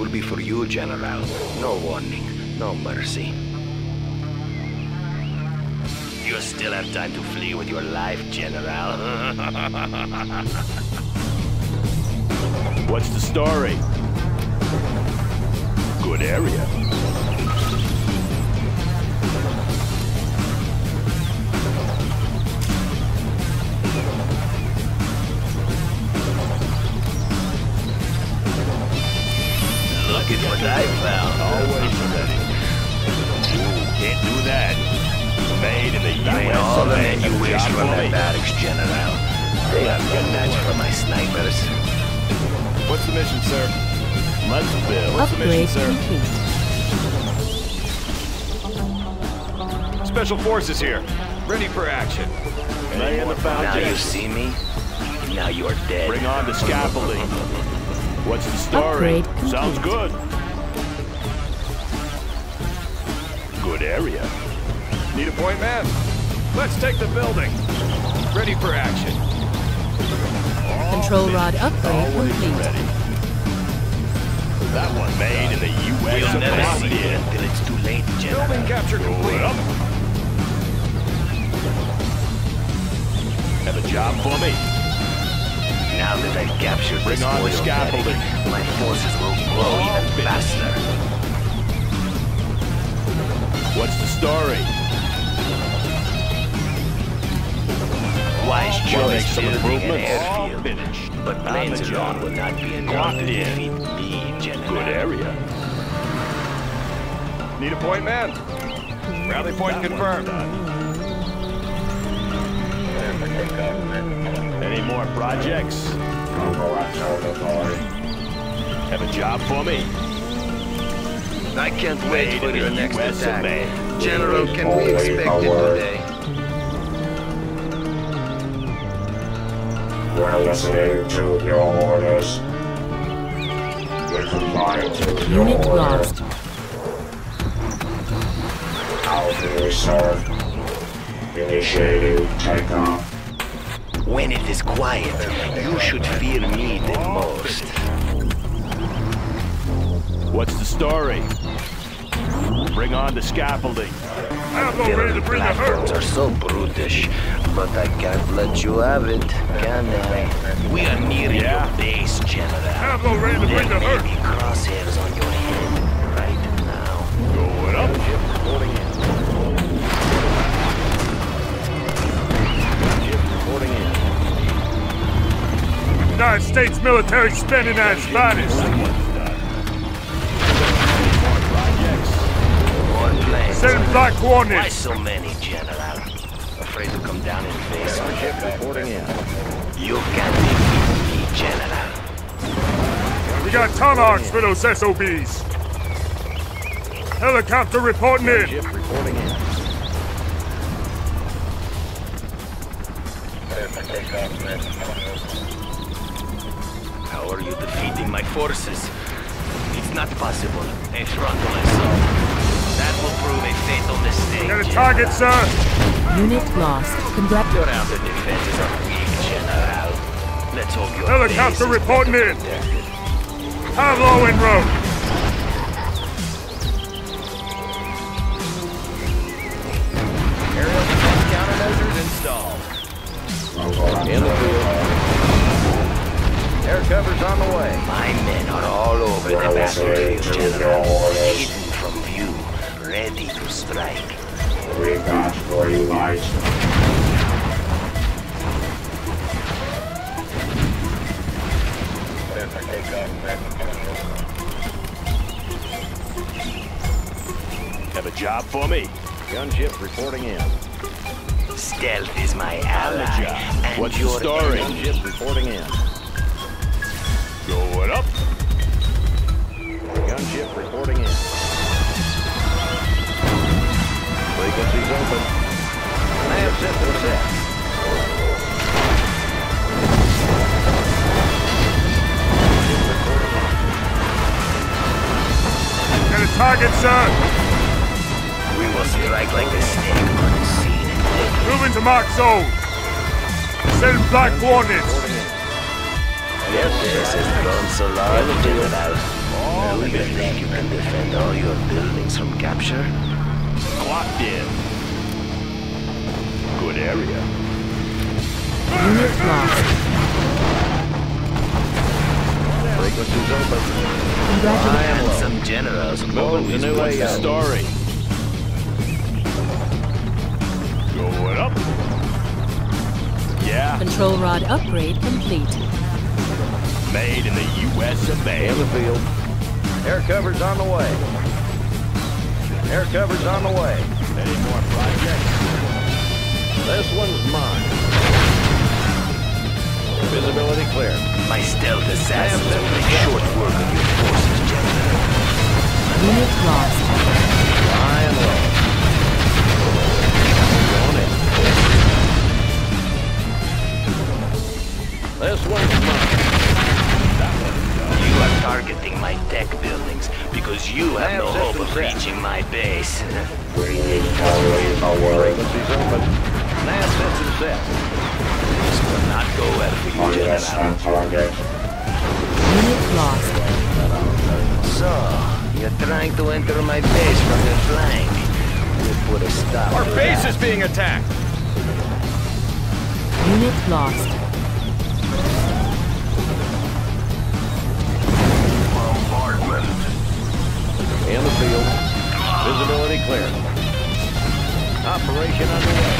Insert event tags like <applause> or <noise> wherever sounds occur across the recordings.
will be for you, General. No warning, no mercy. You still have time to flee with your life, General. <laughs> What's the story? Good area. At what I found. Always ready. Can't do that. Made in the I mean, US all the of men you wish from for that barracks, General. They are no match for my snipers. What's the mission, sir? Let's build. What's the mission, sir? complete. Special forces here. Ready for action. Laying the Now you see me? Now you're dead. Bring on the scaffolding. What's the story? Upgrade. Sounds good. Good area. Need a point man? Let's take the building. Ready for action. Control rod upgrade Always complete. ready. That one made in the U.S. We'll never see it until it's too late, Building General. capture Roll complete. up. Have a job for me? Now that I've captured Bring this on the scaffolding. my forces will grow oh. even finish. faster. What's the story? Wise choice some improvements? All airfield. finished. But planes alone will not be enough to defeat me, General. Good area. Need a point man? Rally point confirmed. One's done. Any more projects? Have a job for me? I can't Made wait for your the next US attack. A. General, can we expect it today? We're listening to your orders. We're complying to your Unit orders. lost. Alpha sir. Initiating takeoff. When it is quiet, you should fear me the most. What's the story? Bring on the scaffolding. Building platforms are so brutish, but I can't let you have it, can I? We are nearing Yeah. your base, General. Pablo ready to bring the There hurt. crosshairs on your head right now. Going up. United States military spending at its finest. Projects. More planes. Send black Why so many, General? Afraid to come down and face me? Ship reporting in. You can't defeat me, General. We got tomahawks for those SOBs. Helicopter reporting in. Ship reporting in. How are you defeating my forces? It's not possible. A frontal assault. That will prove a fatal mistake. Got a target, sir. Unit lost. Congrat- Your outer defenses are weak, General. Let's hope your Helicopter base is reporting better in. protected. Pablo en route. Aerial defense countermeasures installed. In the field. Air cover's on the way. My men are all over the Well, let's battlefield, say General. Hidden from view, ready to strike. We got green light. Have a job for me? Gunship reporting in. Stealth is my ally. the job. and What's your story? Gunship reporting in. Frequencies open. Command system set. Got a target, sir. We will strike like a snake unseen. Moving to mark zone. Send Black Hornets. This is Consular General. Do you think you can defend all your buildings from capture? Clocked in. Good area. Unit lost. Frequencies open. Congratulations. Some generals Moving to always new put AO. the Story. Going up. Yeah, Control rod upgrade complete. made in the U.S. of A. In the field. Air cover's on the way. Air cover's on the way. Any more projects? This one's mine. Visibility clear. My stealth assassins will make short work of your forces, General. Unit lost. Flying low. Going in. This one's mine. You are targeting my tech buildings because you have Nav no hope of reaching my base. We need carry power. Frequencies open. Nav system set. This will not go well for you, Targets General. on target. Unit lost. So, you're trying to enter my base from the flank. We'll put a stop Our to base that. is being attacked. Unit lost. Clear. Operation underway.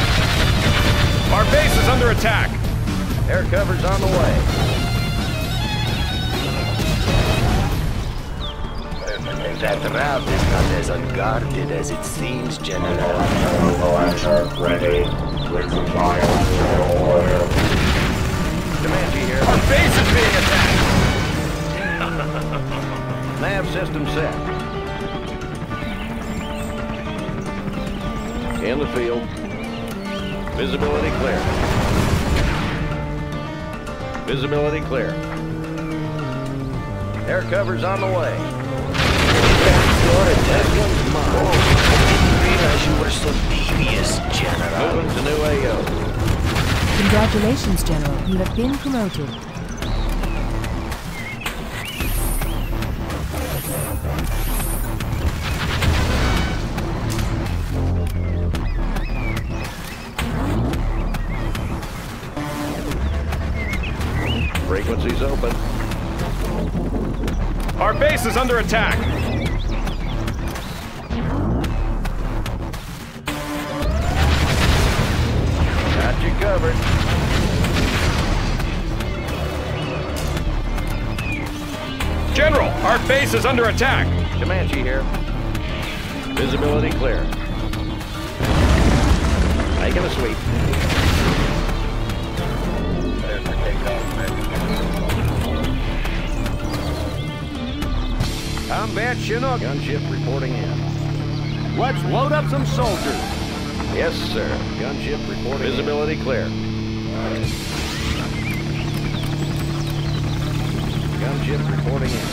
Our base is under attack. Air cover's on the way. That route is not as unguarded as it seems, General. Enter ready. We comply with your order. Comanche here. Our base is being attacked. <laughs> Nav system set. In the field. Visibility clear. Visibility clear. Air cover's on the way. You were so devious, General. Moving to new AO. Congratulations, General. You have been promoted. Frequencies open. Our base is under attack. Got you covered. General, our base is under attack. Comanche here. Visibility clear. Making a sweep. Combat Chinook. Gunship reporting in. Let's load up some soldiers. Yes, sir. Gunship reporting Visibility clear. Gunship reporting in.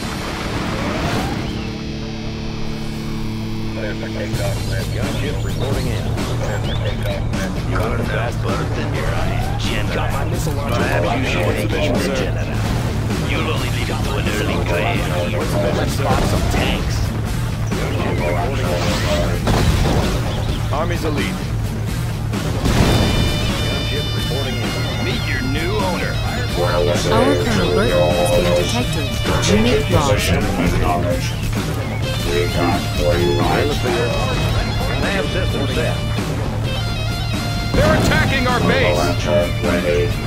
Gunship reporting in. You're best birth in your eyes, General. Perhaps you should take it, General. You'll only lead him to an early grave. Let's spot some tanks. Army's elite. Gunship reporting in. Meet your new owner. Our listening to Colonel Burton has been detected. Strategic Unit lost. position acknowledged. We got what you In the like. field. Nav system set. They're attacking our base.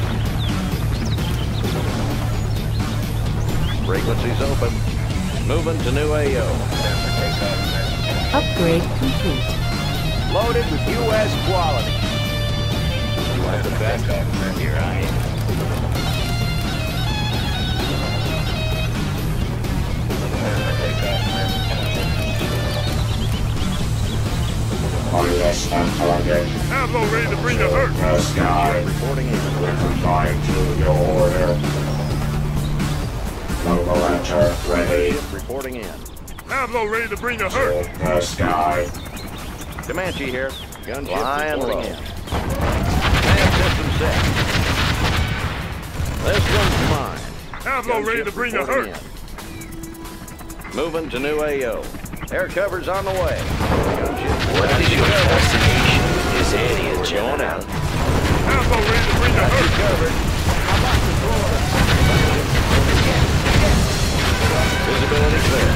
Frequencies open. Moving to new AO. Upgrade complete. Loaded with U.S. quality. You want the best? Here I am. Hardest on target. Pablo ready to bring the hurt. Sky. Reporting in. We're complying to your order. Local enter ready. Reporting in. Pablo ready to bring the hurt. The sky. Comanche here. Gunship reporting in. Nav system set. This one's mine. Pablo ready to bring the hurt. in. Moving to new AO. Air cover's on the way. Gunship What is your fascination with this area, Going out. Pablo ready to bring the hurt. covered. Visibility clear.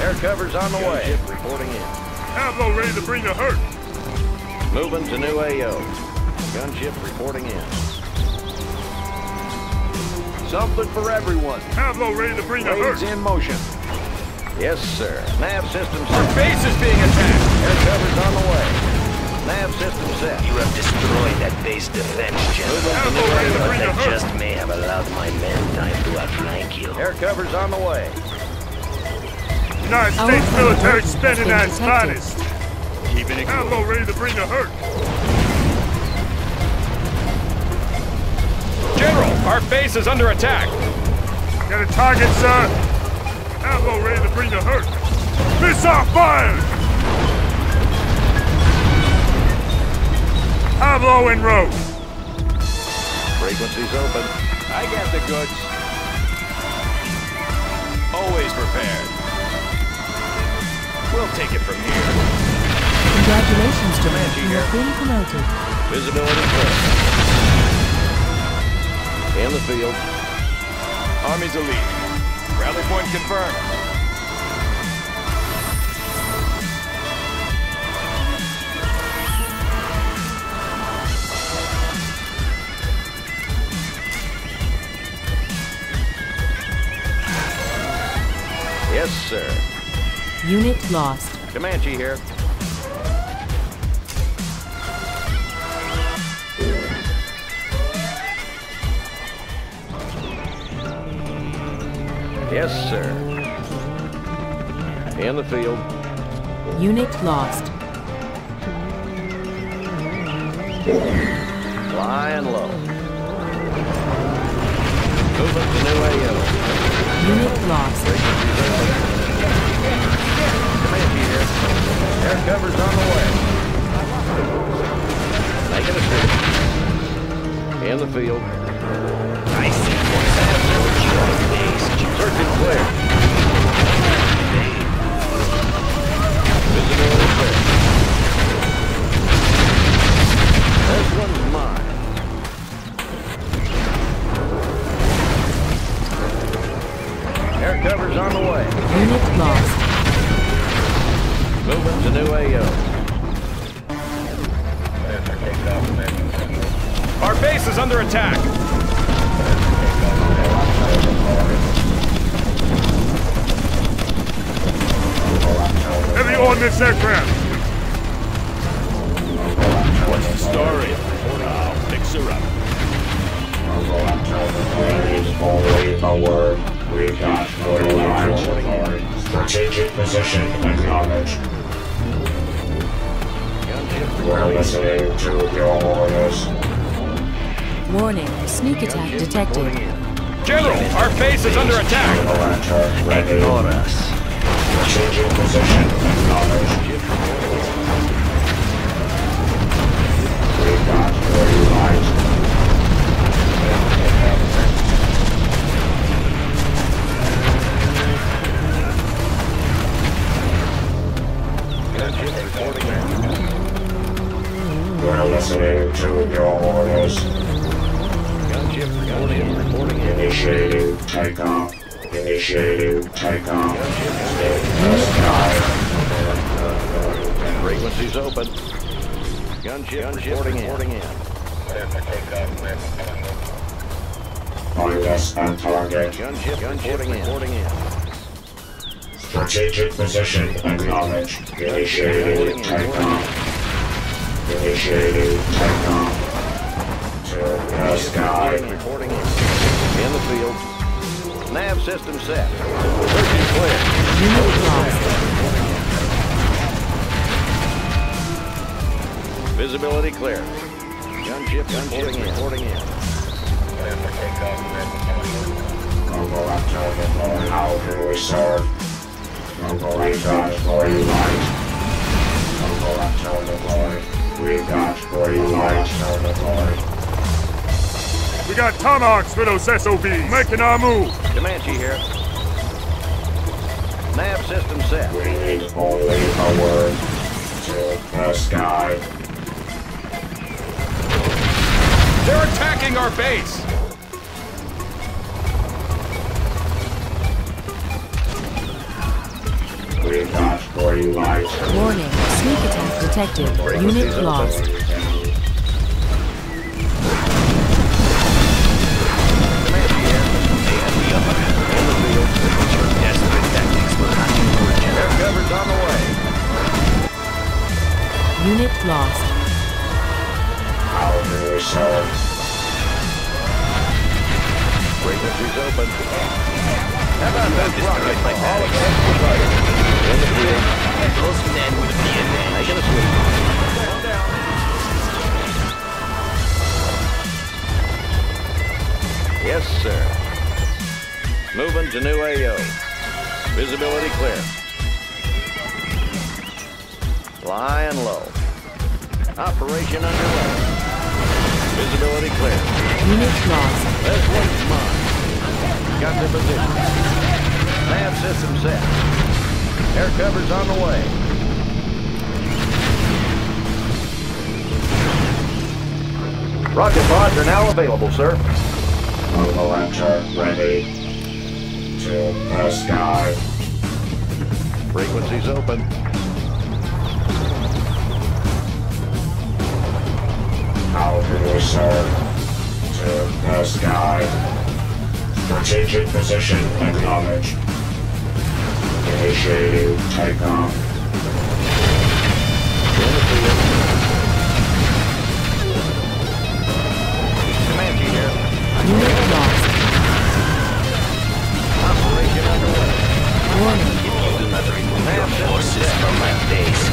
Air cover's on the way. reporting in. Pablo ready to bring the hurt. Moving to new AO. Gunship reporting in. Something for everyone. Pablo ready to bring the hurt. Blades in motion. Yes, sir. Nav system Our base is being attacked. Air cover's on the way. Nav system set. You have destroyed that base defense, General. Pablo ready But that just may have allowed my men time to outflank you. Air cover's on the way. United States friendly military spending been at its detected. finest. Keeping it Pablo ready to bring the hurt. General, our base is under attack. Got a target, sir. Pablo ready to bring the hurt. Missile fired. Pablo en route. Frequencies open. I got the goods. Always prepared. We'll take it from here. Congratulations, General. Comanche You have been promoted. Visibility clear. In the field. Army's elite. Rally point confirmed. Yes, sir. Unit lost. Comanche here. Yes, sir. In the field. Unit lost. Flying low. Moving to new AO. Unit lost. Here. Air cover's on the way. Making a stop. In the field. I see what's happening General. Circuit clear. Visibility clear. This one's Air on the way. Unit lost. Moving to new AO. Our base is under attack. Heavy ordnance aircraft. What's the story? I'll fix her up. Please only the word. We got no lines. Strategic position acknowledged. Gunship We're listening to your orders. Warning. Sneak attack detected. General, our base is under attack. Enter ready. Ignore us. Strategic position acknowledged. We got green light. We're listening to your orders. Gunship reporting in. Reporting in. Initiating takeoff. Initiating takeoff. Sky. Frequencies open. Gunship, reporting, in. reporting in. Find us on target. Gunship, reporting in. Reporting in. Strategic position acknowledged. Initiating takeoff. Initiating takeoff to the sky. Reporting in. In the field. Nav system set. Searching clear. Unit lost. Visibility clear. Gunship reporting in. Reporting in. Local Raptor deploy. How can we serve? Local Raptor deploy light. Local Raptor deploy. We've got green light to deploy. We got tomahawks for those SOBs. Making our move. Comanche here. Nav system set. We need only a word to the sky. They're attacking our base. Warning. Sneak attack detected. Unit lost. Comanche here. And the other. In the field. Your desperate tactics will not work, Air General. cover's on the way. Unit lost. How can we open. How about that Destroyed my All tanks. exercise. In the field. Those men will be advantaged. Making a sweep. Yes, sir. Moving to new AO. Visibility clear. Flying low. Operation underway. Visibility clear. Unit lost. This one's mine. Got the position. Nav system set. Air cover's on the way. Rocket pods are now available, sir. Local Raptor ready to the sky. Frequencies open. How we serve to the sky? Strategic position acknowledged. Initiating takeoff. Operation underway. Warning. If you do not remove your forces from base,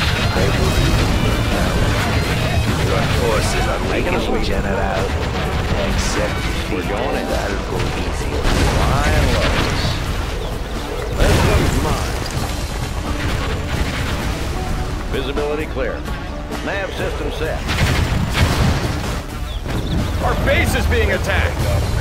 Your forces are weakened, General. Except We're going in. That'll Visibility clear. Nav system set. Our base is being attacked.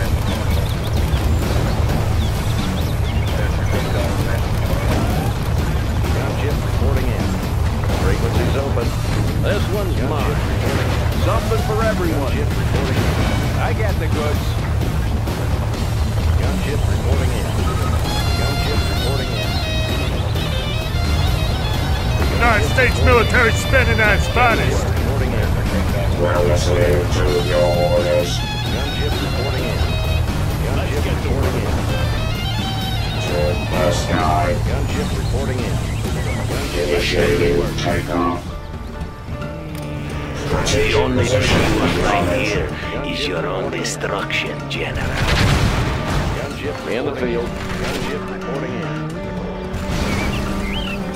Military spending at finest. We're listening to your orders Gunship reporting in. Gunship reporting in. Gunship reporting in. Initiating takeoff. The only find acknowledged. here is your own destruction, General. Gunship in the field. Gunship reporting in.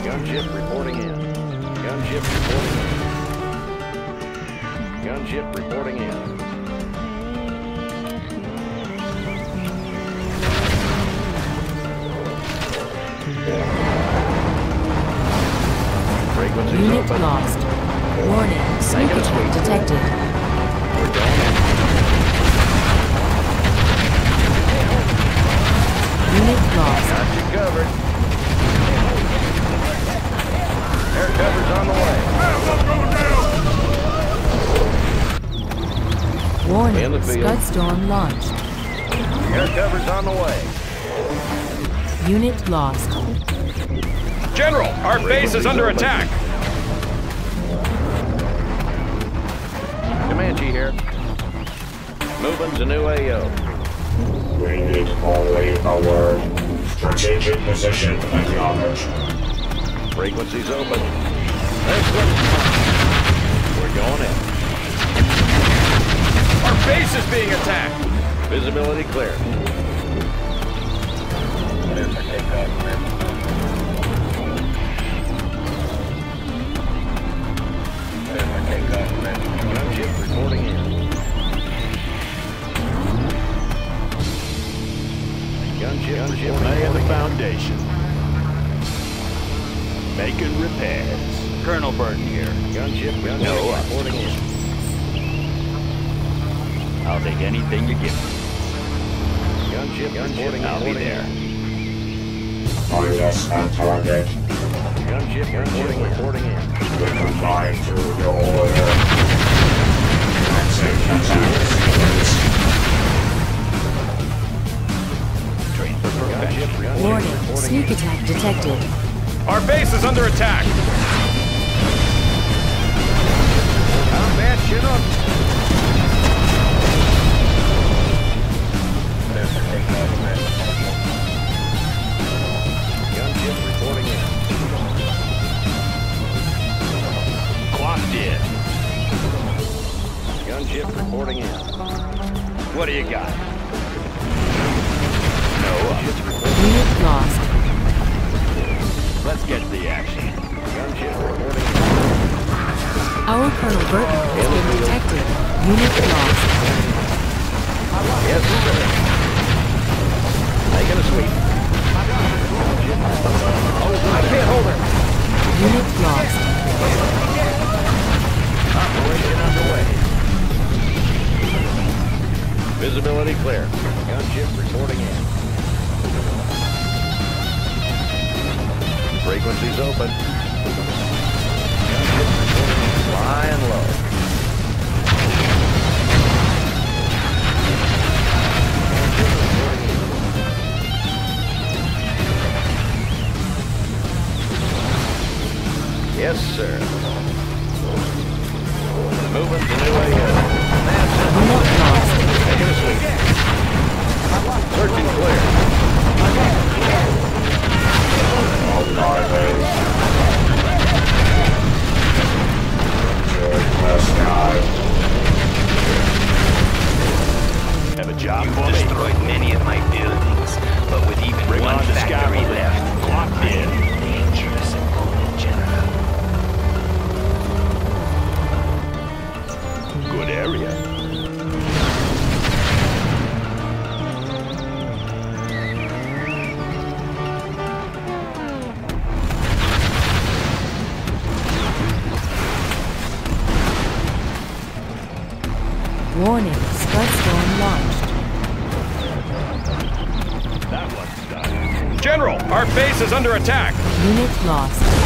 Gunship reporting in. Gunship reporting in. Gunship reporting in. Frequencies Unit open. lost. Warning. Sweep. detected. Field. Scud storm launched. Air cover's on the way. Unit lost. General, our base is under attack. Comanche here. Moving to new AO. We need only our. Strategic position acknowledged. Frequencies open. This one's mine. We're going in. Base is being attacked! Visibility clear. Gunship reporting in. Gunship, Gunship Laying the foundation. Making repairs. Colonel Burton here. Gunship, gunship No, uh, reporting in. I'll take anything you give me. Gunship, gunship I'll be reporting there. in. Find us on target. Gunship, gunship reporting in. We comply to your order. Commencing attack sequence. Train for perfection. Gunship reporting Warning, reporting sneak attack detected. Our base is under attack! Combat Chinook. Gunship reporting in. Clocked in. Gunship reporting in. What do you got? Gunship Unit lost. Let's get to the action. Gunship reporting in. Our Colonel Burton has been detected. Unit lost. Yes, sir. Good area. Warning, Scud Storm launched. That one's done. General, our base is under attack! Unit lost.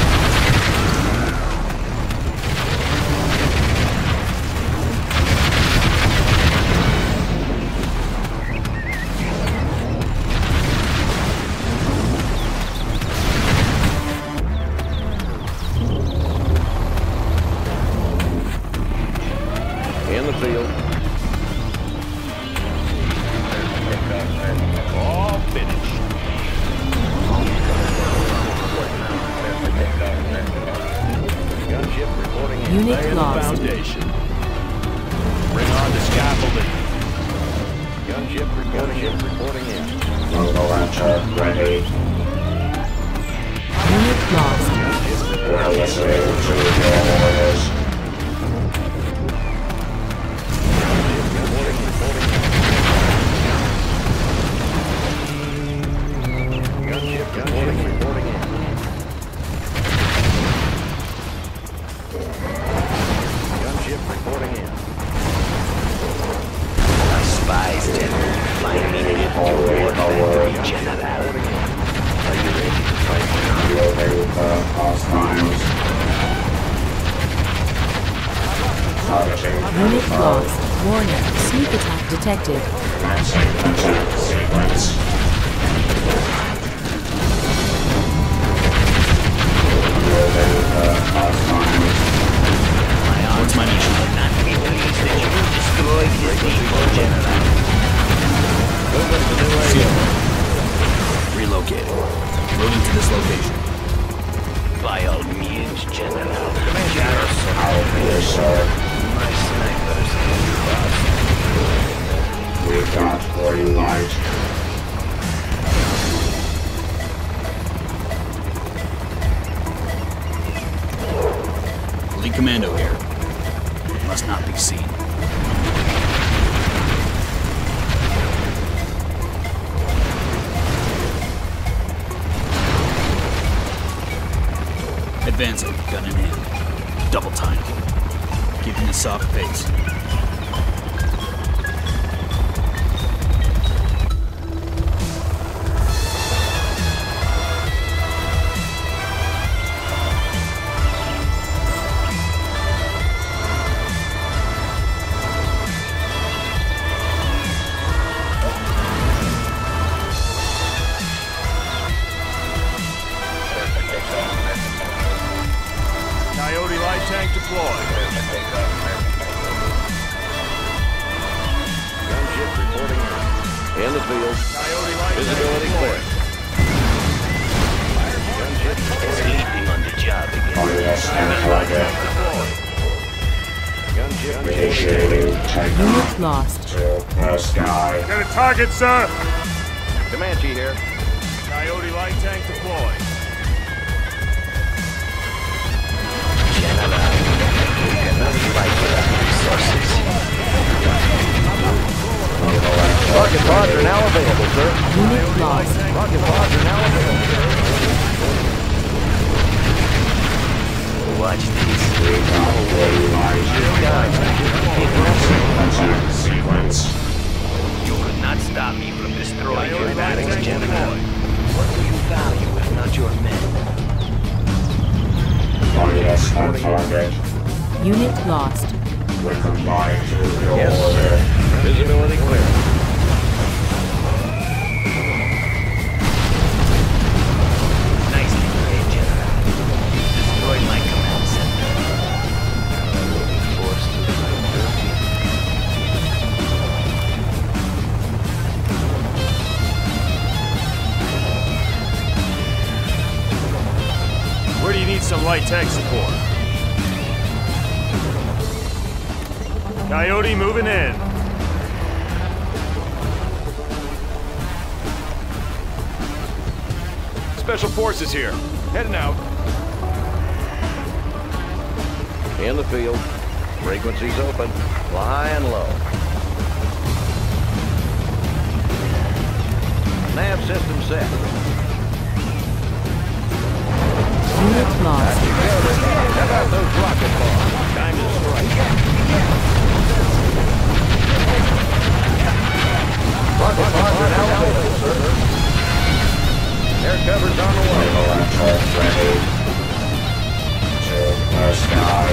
We're Gunship. Initiating Unit lost. to sky. Got a target, sir. Comanche here. Coyote light tank deployed. General, we cannot fight without resources. Rocket pods are now available, sir. Unit lost. Rocket pods are now available. Watch this. We got green light. Attack sequence. You could not stop me from destroying your Coyote light barracks, General. What do you value if not your men? Yes. Unit lost. We comply to your Yes. order. Visibility clear. Some light tank support? Coyote moving in. Special forces here. Heading out. In the field. Frequencies open. Fly and low. Nav system set. Unit lost. How about those rocket bombs? Time to strike. Rocket pods are now available, sir. Air cover's on the way. Attack ready. To the sky.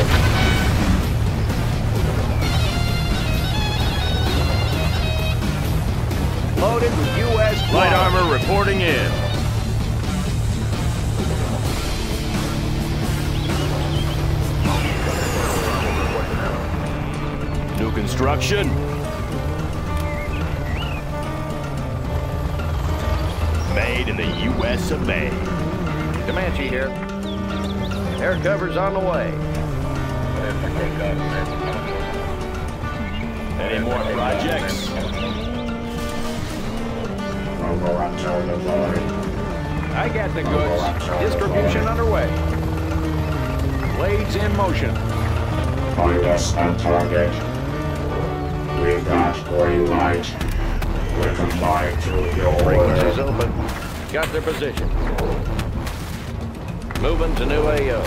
Loaded with U.S. Light armor reporting in. New construction. Made in the U.S. of A. Comanche here. Air cover's on the way. Any more projects? I got the goods. Distribution underway. Blades in motion. Find us on target. We got green light. We comply to your Frequencies order. open. Got their position. Moving to new AO.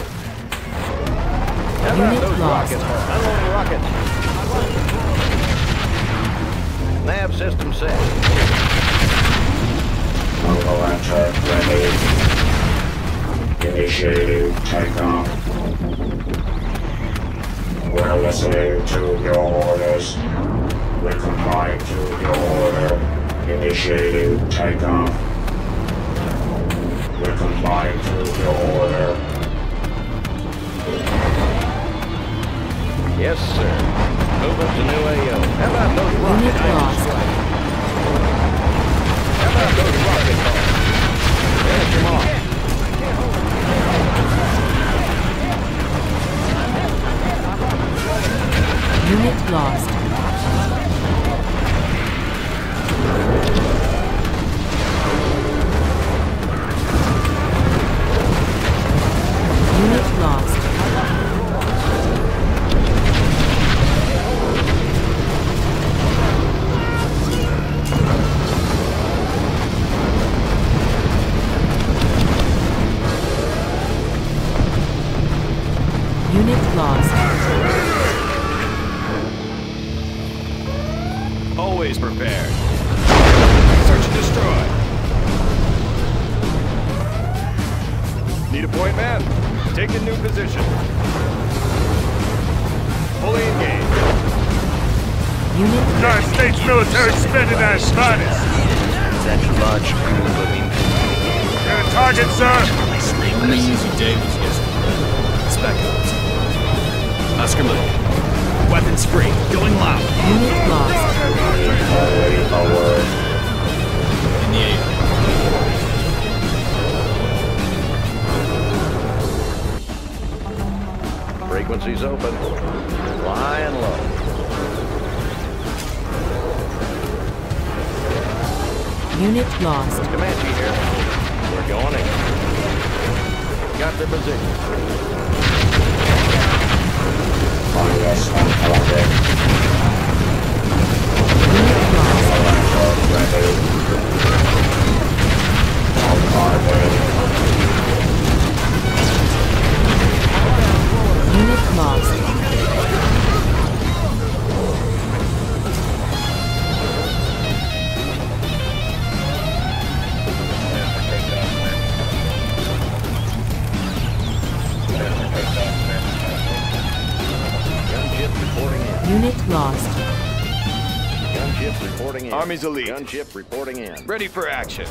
How about Unit those lost. rockets? Unloading rockets. Nav system set. Roboraptor ready. Initiating takeoff. We're listening to your orders. We comply to your order. Initiating takeoff. We comply to your order. At its finest. That large group of infantry Got a target, sir. listening. An easy day was yesterday. Speculates. Oscar Miller. Weapons free. Going loud. Unit lost. In the air. Frequencies open. Fly and low. Unit lost. Comanche here. We're going in. Got the position. Minus 100. Unit lost. Unit lost. Unit lost. Gunship reporting in. Army's elite. Gunship reporting in. Ready for action.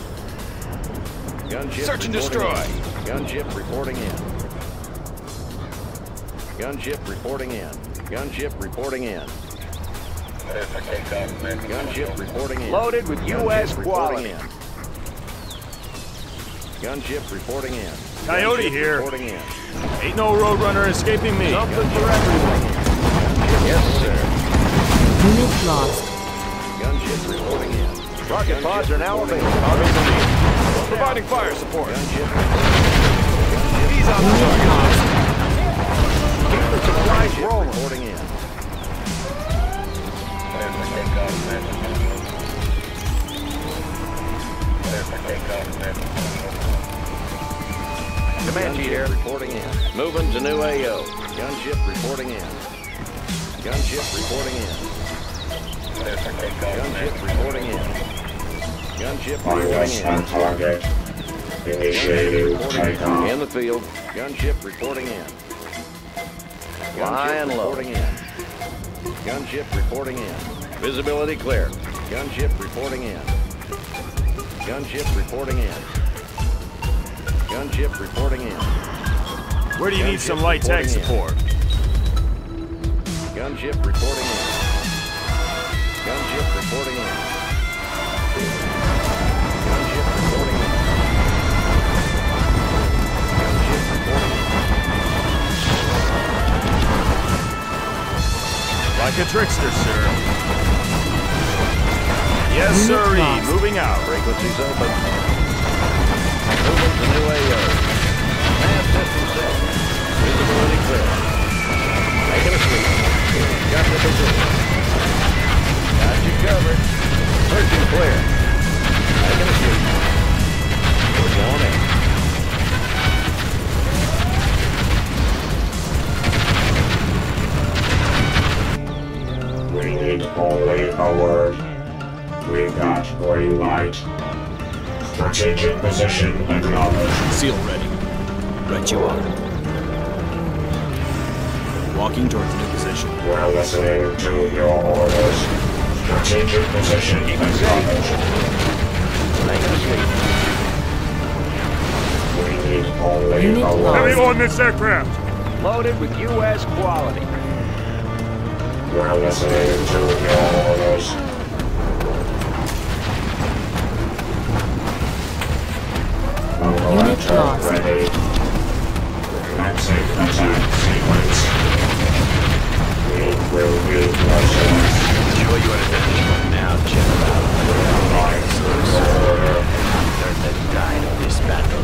Gunship Search and reporting destroy. in. Gunship reporting in. Gunship reporting in. Gunship reporting in. Gunship reporting in. Loaded with Gunship U.S. reporting quality. in. Gunship reporting in. Coyote Gunship here. Reporting in. Ain't no roadrunner escaping me. Something for everyone. Yes, sir. Unit lost. Gunship reporting in. Rocket pods are now available. Providing fire support. Gunship. He's on the target. lost. Keep the supplies rolling. reporting in. Comanche here. reporting in. Moving to new AO. Gunship reporting in. Gunship reporting in. Gunship reporting in. Gunship reporting in. on target. Initiating takeoff. In the field. Gunship reporting in. Gunship low. reporting in. Gunship reporting in. Visibility clear. Gunship reporting in. Gunship reporting in. Gunship reporting in. Where do you need some light tech support? Gunship reporting in. Gunship reporting in. Gunship reporting in. Gunship reporting in. Like a trickster, sir. Yes, sirree. Moving out. Frequencies open. Moving to new AO. Nav system set. Visibility clear. Making a sweep. Got the position. Got you covered. Searching clear. Making a sweep. We're going in. We need only a word. We got green light. Strategic position acknowledged. Seal ready. Right you are. Walking towards new position. We're listening to your orders. Strategic position acknowledged. Making a sweep. We need only Unit a. Heavy word. ordnance aircraft. Loaded with U.S. quality. We're listening to your orders. Mobile Unit enter lost. ready. Commencing attack sequence. We will be merciless. Sure you understand. Now check it out. Order. Learn that died of this battle.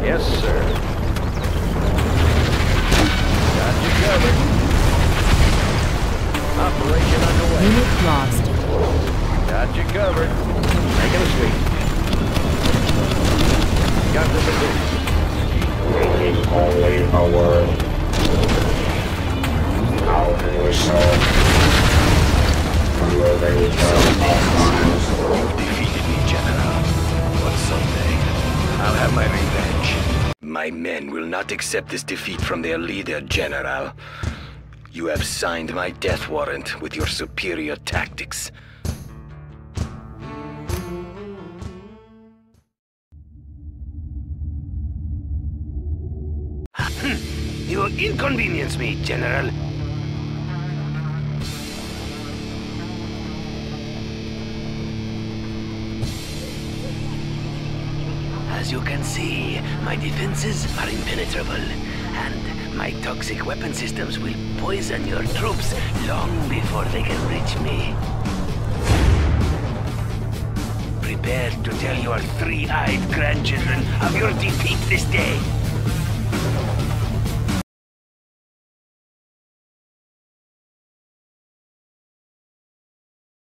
Yes, sir. Got you covered. Operation underway. Unit lost. Got you covered. Making a sweep. Got the position. You defeated me, General. But someday, I'll have my revenge. My men will not accept this defeat from their leader, General. You have signed my death warrant with your superior tactics. Hmm. you inconvenience me, General. As you can see, my defenses are impenetrable, and my toxic weapon systems will poison your troops long before they can reach me. Prepare to tell your three-eyed grandchildren of your defeat this day.